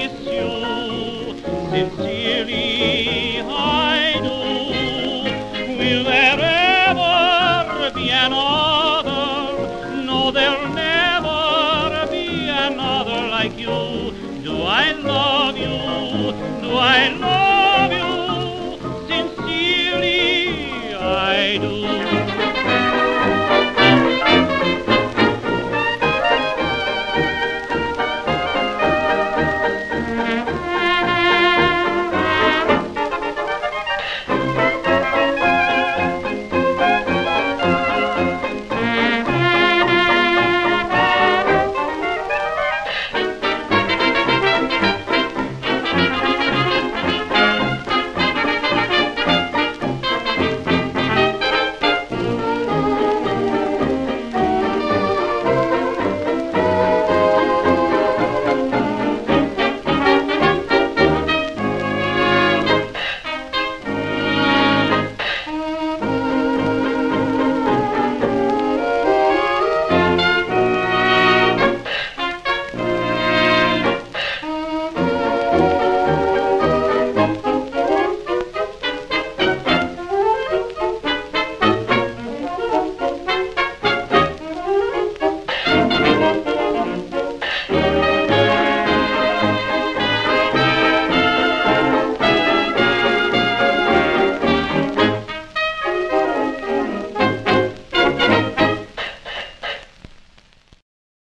kiss you sincerely. I do. Will there ever be another? No, there'll never be another like you. Do I love you? Do I love you sincerely? I do.